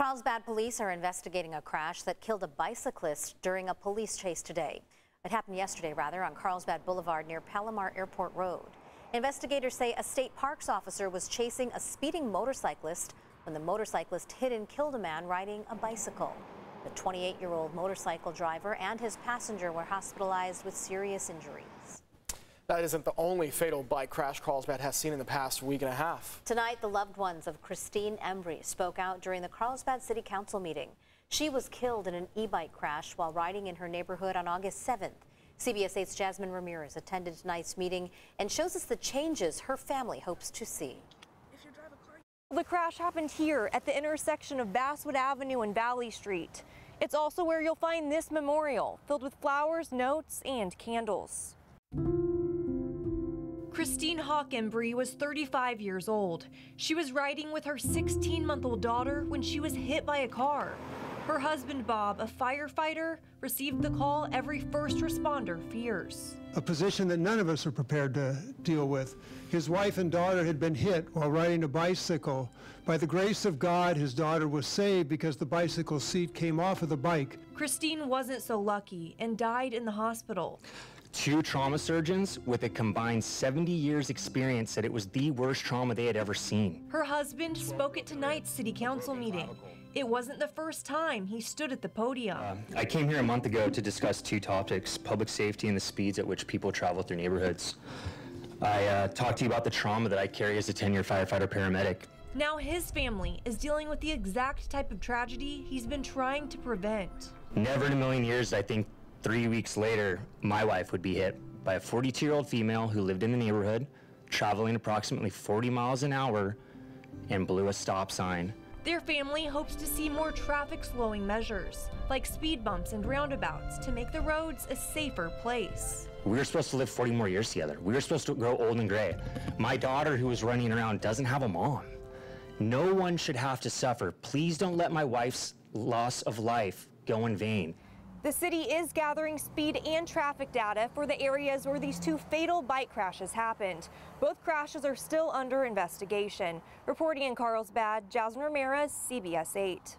Carlsbad police are investigating a crash that killed a bicyclist during a police chase today. It happened yesterday, rather, on Carlsbad Boulevard near Palomar Airport Road. Investigators say a state parks officer was chasing a speeding motorcyclist when the motorcyclist hit and killed a man riding a bicycle. The 28 year old motorcycle driver and his passenger were hospitalized with serious injuries. That isn't the only fatal bike crash Carlsbad has seen in the past week and a half. Tonight, the loved ones of Christine Embry spoke out during the Carlsbad City Council meeting. She was killed in an e-bike crash while riding in her neighborhood on August 7th. CBS 8's Jasmine Ramirez attended tonight's meeting and shows us the changes her family hopes to see. The crash happened here at the intersection of Basswood Avenue and Valley Street. It's also where you'll find this memorial filled with flowers, notes, and candles. Christine Hawkenbree was 35 years old. She was riding with her 16 month old daughter when she was hit by a car. Her husband, Bob, a firefighter, received the call every first responder fears. A position that none of us are prepared to deal with. His wife and daughter had been hit while riding a bicycle. By the grace of God, his daughter was saved because the bicycle seat came off of the bike. Christine wasn't so lucky and died in the hospital. Two trauma surgeons with a combined 70 years experience said it was the worst trauma they had ever seen. Her husband spoke at tonight's city council meeting. It wasn't the first time he stood at the podium. Uh, I came here a month ago to discuss two topics, public safety and the speeds at which people travel through neighborhoods. I uh, talked to you about the trauma that I carry as a 10-year firefighter paramedic. Now his family is dealing with the exact type of tragedy he's been trying to prevent. Never in a million years I think Three weeks later, my wife would be hit by a 42 year old female who lived in the neighborhood, traveling approximately 40 miles an hour, and blew a stop sign. Their family hopes to see more traffic slowing measures, like speed bumps and roundabouts, to make the roads a safer place. We were supposed to live 40 more years together. We were supposed to grow old and gray. My daughter, who was running around, doesn't have a mom. No one should have to suffer. Please don't let my wife's loss of life go in vain. The city is gathering speed and traffic data for the areas where these two fatal bike crashes happened. Both crashes are still under investigation. Reporting in Carlsbad, Jasmine Ramirez, CBS 8.